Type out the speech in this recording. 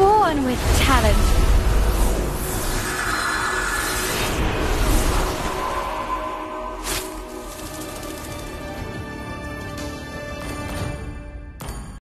born with talent.